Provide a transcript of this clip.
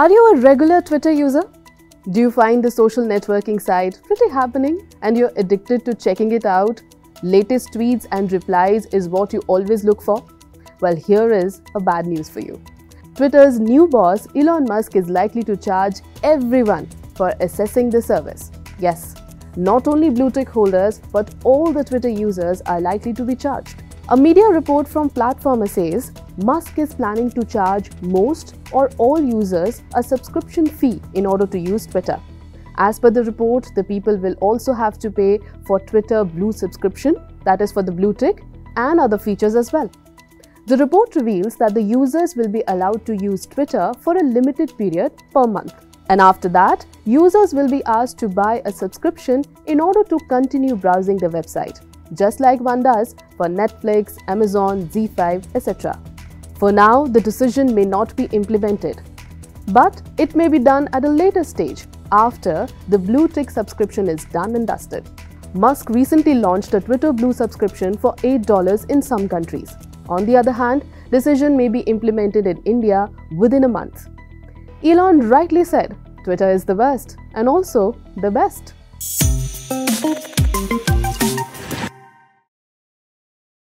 Are you a regular Twitter user? Do you find the social networking site pretty happening and you're addicted to checking it out? Latest tweets and replies is what you always look for? Well, here is a bad news for you. Twitter's new boss, Elon Musk, is likely to charge everyone for assessing the service. Yes, not only blue tick holders, but all the Twitter users are likely to be charged. A media report from Platformer says Musk is planning to charge most or all users a subscription fee in order to use Twitter. As per the report, the people will also have to pay for Twitter Blue subscription, that is for the blue tick, and other features as well. The report reveals that the users will be allowed to use Twitter for a limited period per month. And after that, users will be asked to buy a subscription in order to continue browsing the website just like one does for Netflix, Amazon, Zee5, etc. For now, the decision may not be implemented, but it may be done at a later stage after the Blue Tick subscription is done and dusted. Musk recently launched a Twitter Blue subscription for $8 in some countries. On the other hand, decision may be implemented in India within a month. Elon rightly said, Twitter is the best and also the best.